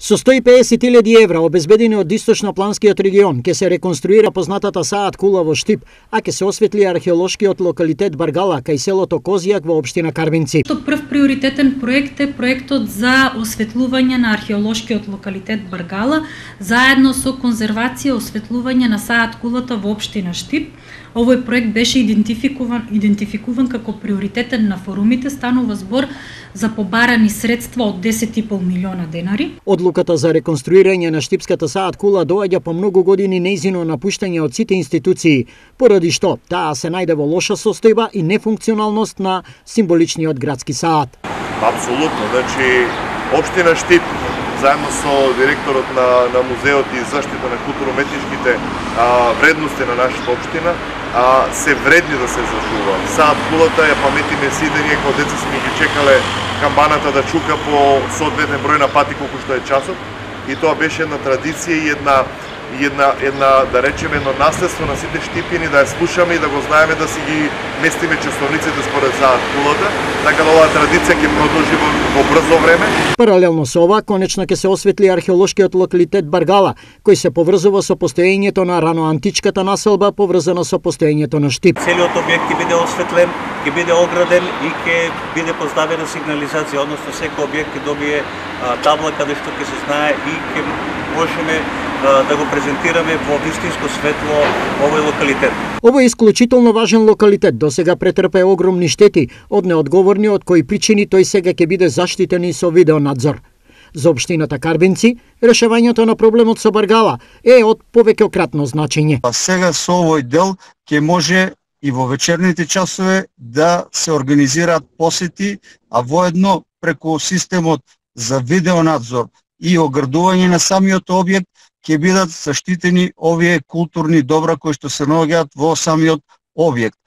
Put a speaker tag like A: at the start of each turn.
A: Со 150.000 евра обезбедени од источно планскиот регион ќе се реконструира познатата саат кула во Штип, а ќе се осветли археолошкиот локалитет Баргала кај селото Козијак во општина Карвинци.
B: Тоа прв приоритетен проект е проектот за осветлување на археолошкиот локалитет Баргала заедно со конзервација и осветлување на саат кулата во општина Штип. Овој проект беше идентификуван идентификуван како приоритетен на форумите, станува збор за побарани средства од 10,5 милиона денари.
A: Одлуката за реконструирање на Штипската саат кула доаѓа по многу години неизино напуштање од сите институции, поради што таа се најде во лоша состојба и нефункционалност на символичниот градски саат.
C: Апсолутно, значи Обштина Штип заедно со директорот на, на музеот и заштита на културно-метничките вредности на нашата општина, а, се вредни да се зажува. Саат кулата ја паметиме сите да ние кога деца сме ги чекале камбаната да чука по соодветен број на пати колку што е часот и тоа беше една традиција и една една, една да речеме, едно наследство на сите штипини, да ја слушаме и да го знаеме да си ги местиме часовниците според заат кулата, така да оваа традиција ќе продолжи во, во брзо време.
A: Паралелно со ова, конечно ќе се осветли археолошкиот локалитет Баргала, кој се поврзува со постоењето на раноантичката населба поврзана со постоењето на Штип.
D: Целиот објект ќе биде осветлен, ќе биде ограден и ќе биде поставена сигнализација, односно секој објект ќе добие табла каде што ќе се знае и ќе можеме да го презентираме во вистинско светло овој локалитет.
A: Овој е исклучително важен локалитет, до сега претрпе огромни штети од неодговорни од кои причини тој сега ќе биде заштитен и со видеонадзор. За општината Карбенци, решавањето на проблемот со Баргала е од повеќократно значење.
E: А сега со овој дел ќе може и во вечерните часове да се организираат посети, а воедно преку системот за видеонадзор и оградување на самиот објект ќе бидат заштитени овие културни добра кои што се наоѓаат во самиот објект.